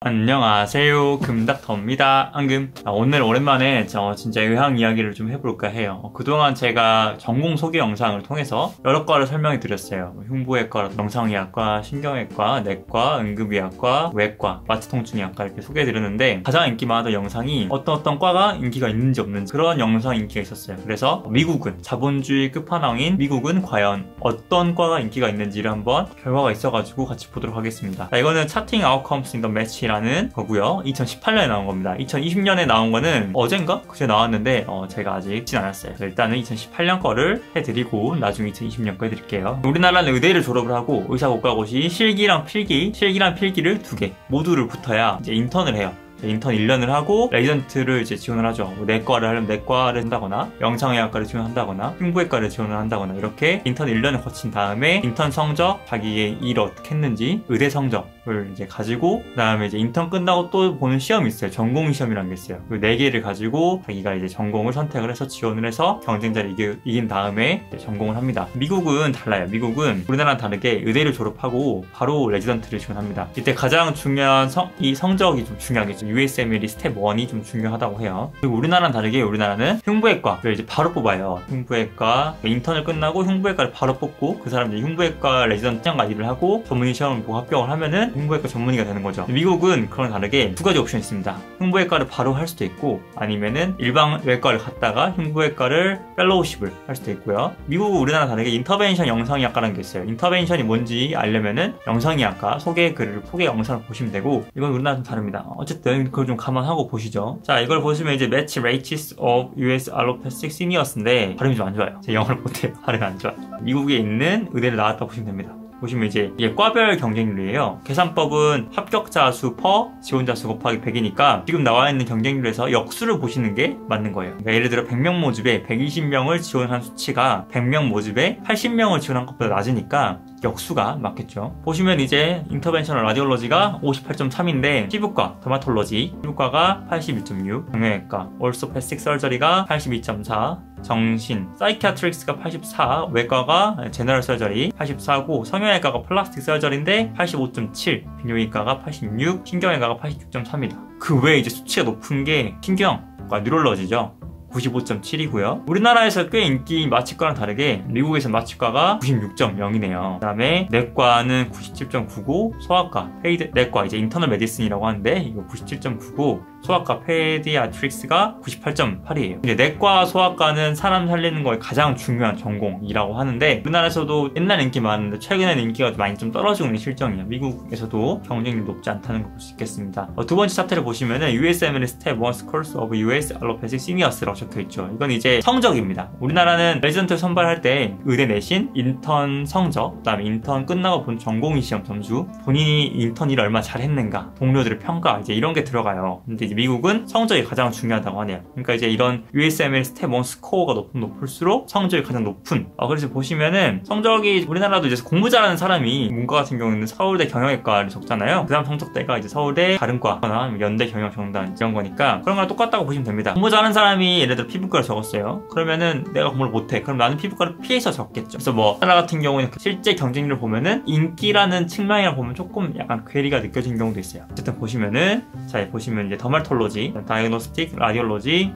안녕하세요. 금닥터입니다. 앙금. 아, 오늘 오랜만에 저 진짜 의학 이야기를 좀 해볼까 해요. 어, 그동안 제가 전공 소개 영상을 통해서 여러 과를 설명해 드렸어요. 뭐 흉부외과, 영상의학과, 신경외과, 내과, 응급의학과, 외과, 마취통증의학과 이렇게 소개해 드렸는데 가장 인기 많았던 영상이 어떤 어떤 과가 인기가 있는지 없는지 그런 영상 인기가 있었어요. 그래서 미국은 자본주의 끝판왕인 미국은 과연 어떤 과가 인기가 있는지를 한번 결과가 있어가지고 같이 보도록 하겠습니다. 자, 이거는 Charting Outcomes in the Match 라는 거고요. 2018년에 나온 겁니다. 2020년에 나온 거는 어젠가? 그제 나왔는데 어, 제가 아직 읽진 않았어요. 일단은 2018년 거를 해드리고 나중에 2020년 거 해드릴게요. 우리나라는 의대를 졸업을 하고 의사국가고시 실기랑 필기, 실기랑 필기를 두 개 모두를 붙어야 이제 인턴을 해요. 인턴 1년을 하고 레지던트를 이제 지원을 하죠. 뭐 내과를 하려면 내과를 한다거나 영상의학과를 지원한다거나 흉부외과를 지원을 한다거나 이렇게 인턴 1년을 거친 다음에 인턴 성적, 자기의 일 어떻게 했는지 의대 성적을 이제 가지고 그다음에 이제 인턴 끝나고 또 보는 시험이 있어요. 전공 시험이라는 게 있어요. 그네 개를 가지고 자기가 이제 전공을 선택을 해서 지원을 해서 경쟁자를 이기, 이긴 다음에 전공을 합니다. 미국은 달라요. 미국은 우리나라랑 다르게 의대를 졸업하고 바로 레지던트를 지원합니다. 이때 가장 중요한 성, 이 성적이 좀 중요하겠죠. USMLE Step 1이 좀 중요하다고 해요. 그리고 우리나라는 다르게 우리나라는 흉부외과를 이제 바로 뽑아요. 흉부외과 인턴을 끝나고 흉부외과를 바로 뽑고 그 사람들이 흉부외과 레지던트 장가 일을 하고 전문의 시험을 보고 합격을 하면은 흉부외과 전문의가 되는 거죠. 미국은 그런 다르게 두 가지 옵션이 있습니다. 흉부외과를 바로 할 수도 있고 아니면은 일반 외과를 갔다가 흉부외과를 fellowship을 할 수도 있고요. 미국 우리나라 다르게 intervention 영상의학과라는 게 있어요. intervention이 뭔지 알려면은 영상의학과 소개 글을 소개 영상을 보시면 되고 이건 우리나라 좀 다릅니다. 어쨌든 그걸 좀 감안하고 보시죠. 자, 이걸 보시면 이제 Match Rates of US Allopathic Seniors인데 발음이 좀 안 좋아요. 제 영어를 못해요. 발음이 안 좋아요. 미국에 있는 의대를 나왔다 보시면 됩니다. 보시면 이제 이게 과별 경쟁률이에요. 계산법은 합격자 수 per 지원자 수 곱하기 100이니까 지금 나와 있는 경쟁률에서 역수를 보시는 게 맞는 거예요. 그러니까 예를 들어 100명 모집에 120명을 지원한 수치가 100명 모집에 80명을 지원한 것보다 낮으니까 역수가 맞겠죠. 보시면 이제 Interventional Radiology가 58.3인데 피부과, Dermatology, 피부과가 81.6, 정형외과, Orthopedic Surgery가 82.4, 정신, Psychiatrics가 84, 외과가 General Surgery 84고 성형외과가 Plastic Surgery인데 85.7, 비뇨기과가 86, 신경외과가 86.3이다. 그 외에 이제 수치가 높은 게 신경 과 Neurology죠. 95.7이고요. 우리나라에서 꽤 인기 마취과랑 다르게 미국에서 마취과가 96.0이네요. 그 다음에 내과는 97.9고 소아과, Ped 내과 이제 Internal Medicine이라고 하는데 이거 97.9고 소아과 Pediatrics가 98.8이에요. 이제 내과 소아과는 사람 살리는 거에 가장 중요한 전공이라고 하는데 우리나라에서도 옛날 인기 많은데 최근에는 인기가 많이 좀 떨어지고 있는 실정이에요. 미국에서도 경쟁률 높지 않다는 걸 볼 수 있겠습니다. 어, 두 번째 차트를 보시면은 USML 스텝 1 스콜스 오브 US 알로패식 시니어스라고 적혀 있죠. 이건 이제 성적입니다. 우리나라는 레지던트 선발할 때 의대 내신, 인턴 성적, 그다음에 인턴 끝나고 본 전공의 시험 점수, 본인이 인턴 일 얼마 잘했는가, 동료들의 평가 이제 이런 게 들어가요. 근데 이제 미국은 성적이 가장 중요하다고 하네요. 그러니까 이제 이런 USML 스텝 1 스코어가 높으면 높을수록 성적이 가장 높은. 어, 그래서 보시면은 성적이 우리나라도 이제 공부 잘하는 사람이 문과 같은 경우는 서울대 경영학과를 적잖아요. 그 다음 성적대가 이제 서울대 다른 과나 연대 경영정단 이런 거니까 그런 거랑 똑같다고 보시면 됩니다. 공부 잘하는 사람이 예를 들어 피부과를 적었어요. 그러면은 내가 공부를 못해. 그럼 나는 피부과를 피해서 적겠죠. 그래서 뭐 하나 같은 경우는 실제 경쟁률을 보면은 인기라는 측면이랑 보면 조금 약간 괴리가 느껴진 경우도 있어요. 어쨌든 보시면은 자 보시면 이제 더말 헤마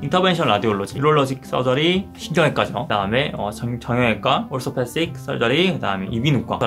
Intervention Radiology, Neurologic Surgery, 신경외과죠. 그 다음에 어, 정, 형외과 Orthopedic Surgery, 그 다음에 이비인후과,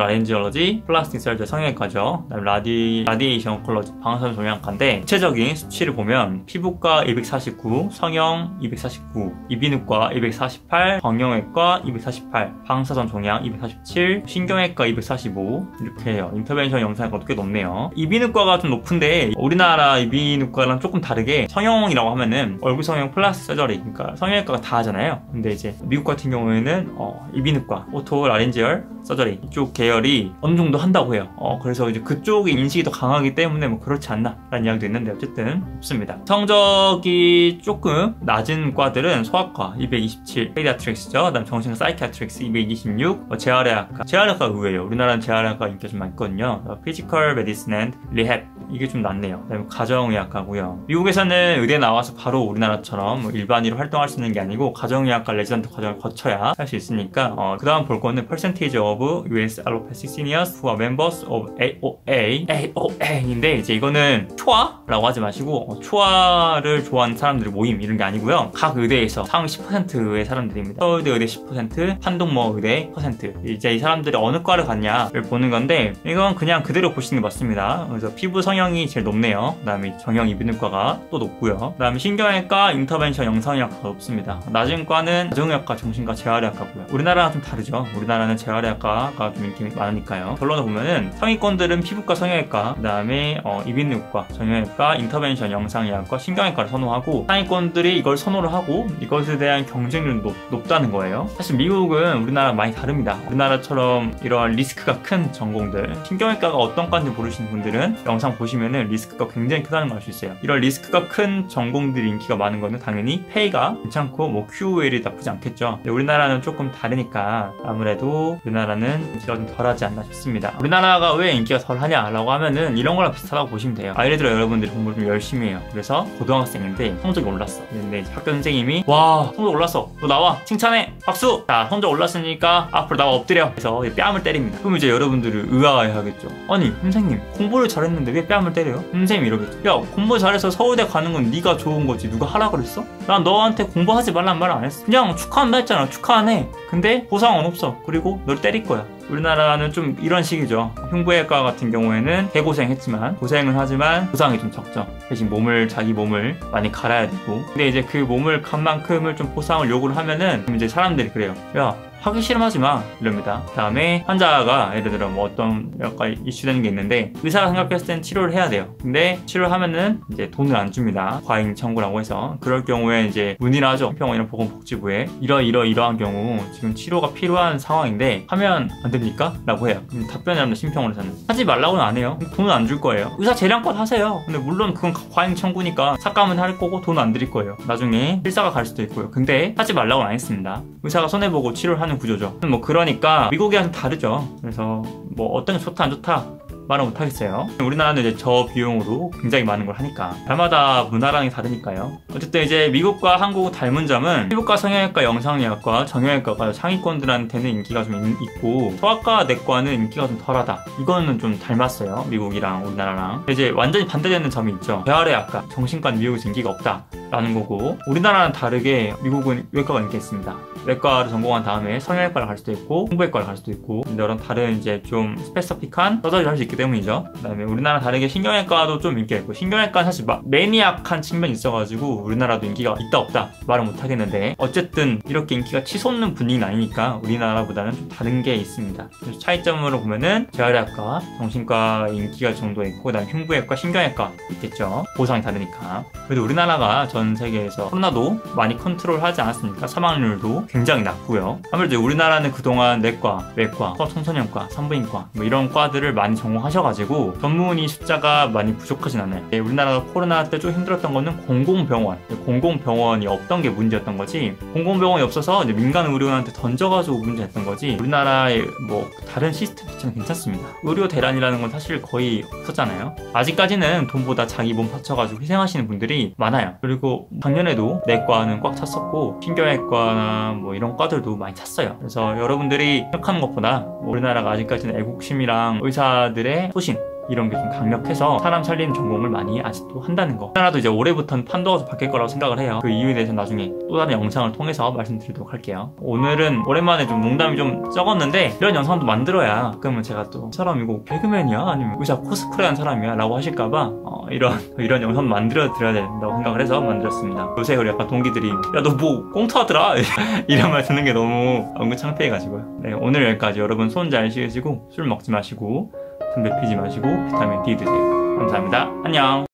Plastic Surgery 성형외과죠. 그 다음에 Radi, Radiation Oncology, 방사선 종양과인데 구체적인 수치를 보면 피부과 249, 성형 249, 이비인후과 248, 정형외과 248, 방사선 종양 247, 신경외과 245 이렇게 해요. Intervention 영상이 꽤 높네요. 이비인후과가 좀 높은데 우리나라 이비인후과랑 조금 다르게 성형이라고 하면은 얼굴 성형 플러스 surgery 그러니까 성형외과가 다 하잖아요. 근데 이제 미국 같은 경우에는 어, 이비인후과 otolaryngeal surgery 이쪽 계열이 어느 정도 한다고 해요. 어, 그래서 이제 그쪽의 인식이 더 강하기 때문에 뭐 그렇지 않나 라는 이야기도 있는데 어쨌든 높습니다. 성적이 조금 낮은 과들은 소아과 227 Pediatrics죠. 그 다음 정신과 Psychiatrics 226 어, 재활의학과 재활의학과 의외예요. 우리나라는 재활의학과 인기가 좀 많거든요. Physical Medicine and Rehab 이게 좀 낮네요. 그 다음에 가정의학과고요 미국에서는 의대 나와서 바로 우리나라처럼 뭐 일반의로 활동할 수 있는 게 아니고 가정의학과 레지던트 과정을 거쳐야 할 수 있으니까 어, 그 다음 볼 거는 percentage of US allopathic seniors who are members of AOA AOA인데 이제 이거는 초아라고 하지 마시고 어, 초아를 좋아하는 사람들의 모임 이런 게 아니고요. 각 의대에서 상위 10%의 사람들입니다. 서울대 의대 10% 한동모 의대 퍼센트. 이제 이 사람들이 어느 과를 갔냐를 보는 건데 이건 그냥 그대로 보시는 게 맞습니다. 그래서 피부 성형이 제일 높네요. 그 다음에 정형 이비인후과가 또 높고요. 그 다음에 신경외과 Intervention 영상의학과가 높습니다. 낮은 과는 가정의학과 정신과 재활의학과고요. 우리나라랑 좀 다르죠. 우리나라는 재활의학과가 좀 인기 많으니까요. 결론을 보면은 상위권들은 피부과 성형외과 그 다음에 어, 이비인후과 정형외과 Intervention 영상의학과 신경외과를 선호하고 상위권들이 이걸 선호를 하고 이것에 대한 경쟁률이 높, 높다는 거예요. 사실 미국은 우리나라 많이 다릅니다. 우리나라처럼 이런 리스크가 큰 전공들 신경외과가 어떤 과인지 모르시는 분들은 영상 보시면은 리스크가 굉장히 크다는 걸 알 수 있어요. 이런 리스크 가 큰 전공들이 인기가 많은 거는 당연히 pay가 괜찮고 뭐 QOL이 나쁘지 않겠죠. 우리나라는 조금 다르니까 아무래도 우리나라는 인기가 좀 덜하지 않나 싶습니다. 우리나라가 왜 인기가 덜하냐라고 하면은 이런 거랑 비슷하다고 보시면 돼요. 아, 예를 들어 여러분들이 공부를 좀 열심히 해요. 그래서 고등학생인데 성적이 올랐어. 근데 학교 선생님이 와 성적 올랐어. 너 나와. 칭찬해. 박수. 자 성적 올랐으니까 앞으로 나와 엎드려. 그래서 뺨을 때립니다. 그럼 이제 여러분들을 의아해 하겠죠. 아니 선생님 공부를 잘했는데 왜 뺨을 때려요? 선생님이 이러겠죠. 야 공부 잘해서 서울대 가는 건 네가 좋은 거지. 누가 하라 그랬어? 난 너한테 공부하지 말란 말 안 했어. 그냥 축하한다 했잖아. 축하하네. 근데 보상은 없어. 그리고 널 때릴 거야 우리나라는 좀 이런 식이죠. 흉부외과 같은 경우에는 개고생했지만 고생을 하지만 보상이 좀 적죠. 대신 몸을 자기 몸을 많이 갈아야 되고. 근데 이제 그 몸을 간 만큼을 좀 보상을 요구를 하면은 이제 사람들이 그래요. 야 하기 싫으면 하지 마 이럽니다 그 다음에 환자가 예를 들어 뭐 어떤 약간 이슈되는 게 있는데 의사가 생각했을 땐 치료를 해야 돼요 근데 치료를 하면은 이제 돈을 안 줍니다 과잉 청구라고 해서 그럴 경우에 이제 문의를 하죠 평원이나 보건복지부에 이러 이러 이러한 경우 지금 치료가 필요한 상황인데 하면 안 됩니까? 라고 해요. 그럼 답변이 합니다 심평원에서는. 하지 말라고는 안 해요. 돈은 안 줄 거예요. 의사 재량껏 하세요. 근데 물론 그건 과잉 청구니까 삭감은 할 거고 돈은 안 드릴 거예요. 나중에 필사가 갈 수도 있고요. 근데 하지 말라고는 안 했습니다. 의사가 손해보고 치료를 하는 구조죠. 뭐 그러니까 미국이랑 다르죠. 그래서 뭐 어떤 게 좋다 안 좋다 말은 못하겠어요. 우리나라는 이제 저 비용으로 굉장히 많은 걸 하니까. 나마다 문화랑이 다르니까요. 어쨌든 이제 미국과 한국은 닮은 점은 피부과 성형외과, 영상의학과, 정형외과가 상위권들한테는 인기가 좀 있고 소아과, 내과는 인기가 좀 덜하다. 이거는 좀 닮았어요. 미국이랑 우리나라랑. 이제 완전히 반대되는 점이 있죠. 재활의학과, 정신과는 미국에서 인기가 없다. 라는 거고 우리나라는 다르게 미국은 외과가 인기 있습니다. 외과를 전공한 다음에 성형외과를 갈 수도 있고 홍부외과를 갈 수도 있고 이런 다른 이제 좀 스페시픽한 서저리를 할 수 있기 때문이죠. 그 다음에 우리나라 다르게 신경외과도 좀 인기가 있고 신경외과는 사실 막 매니악한 측면이 있어가지고 우리나라도 인기가 있다 없다 말은 못하겠는데 어쨌든 이렇게 인기가 치솟는 분위기는 아니니까 우리나라보다는 좀 다른 게 있습니다. 차이점으로 보면은 재활의학과, 정신과 인기가 정도 있고 그다음에 흉부외과, 신경외과 있겠죠. 보상이 다르니까. 그래도 우리나라가 전 세계에서 코로나도 많이 컨트롤하지 않았으니까 사망률도 굉장히 낮고요. 아무래도 우리나라는 그동안 내과, 외과, 청소년과, 산부인과 뭐 이런 과들을 많이 전공하셔가지고 전문의 숫자가 많이 부족하진 않아요. 네, 우리나라가 코로나 때 좀 힘들었던 거는 공공병원, 공공병원이 없던 게 문제였던 거지. 공공병원이 없어서 민간 의료원한테 던져가지고 문제였던 거지. 우리나라의 뭐 다른 시스템 자체는 괜찮습니다. 의료 대란이라는 건 사실 거의 없었잖아요. 아직까지는 돈보다 자기 몸 바쳐가지고 희생하시는 분들이 많아요. 그리고 작년에도 내과는 꽉 찼었고 신경외과나 뭐 이런 과들도 많이 찼어요. 그래서 여러분들이 생각하는 것보다 우리나라가 아직까지는 애국심이랑 의사들의 소신 이런 게 좀 강력해서 사람 살리는 전공을 많이 아직도 한다는 거. 하나도 이제 올해부터는 판도가 바뀔 거라고 생각을 해요. 그 이유에 대해서 나중에 또 다른 영상을 통해서 말씀드리도록 할게요. 오늘은 오랜만에 좀 농담이 좀 적었는데 이런 영상도 만들어야 그러면 제가 또 사람이고 개그맨이야 아니면 의사 코스프레한 사람이야 라고 하실까봐 어, 이런 이런 영상 만들어 드려야 된다고 생각을 해서 만들었습니다. 요새 우리 약간 동기들이 야 너 뭐 꽁트하더라 이런 말 듣는 게 너무 은근 창피해가지고요. 네 오늘 여기까지 여러분 손 잘 씻으시고 술 먹지 마시고 담배 피지 마시고 비타민 D 드세요. 감사합니다. 안녕.